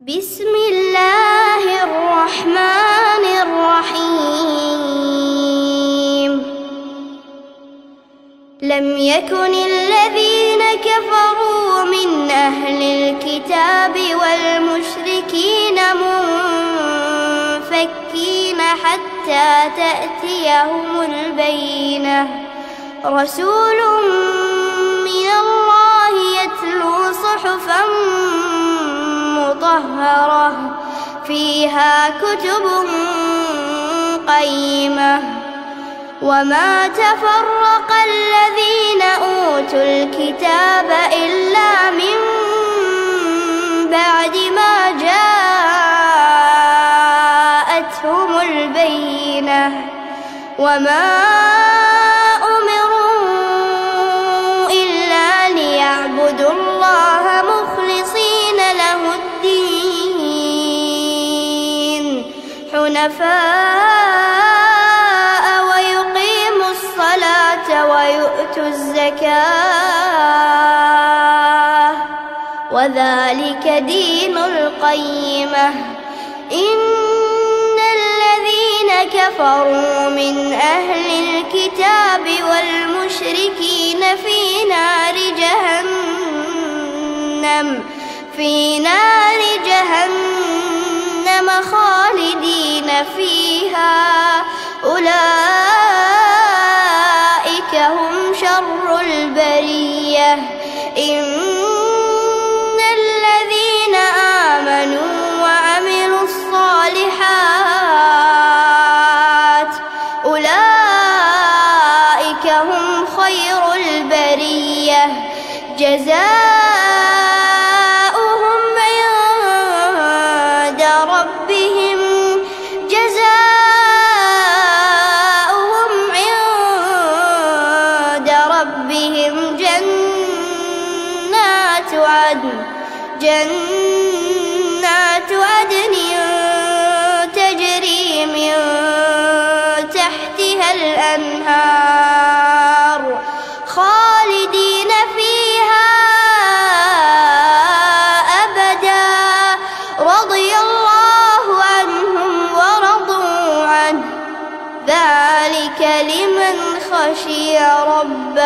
بسم الله الرحمن الرحيم. لم يكن الذين كفروا من أهل الكتاب والمشركين منفكين حتى تأتيهم البينة. رسول مطهرة فيها كتب قيمة. وما تفرق الذين أوتوا الكتاب إلا من بعد ما جاءتهم البينة. وما أمروا إلا ليعبدوا الله حنفاء ويقيموا الصلاة ويؤتوا الزكاة. وذلك دين القيمة. إن الذين كفروا من أهل الكتاب والمشركين في نار جهنم في نار جزاؤهم عند ربهم. جزاؤهم عند ربهم جنات عدن. جنات عدن تجري من تحتها الأنهار. رضي الله عنهم ورضوا عنه. ذلك لمن خشي ربه.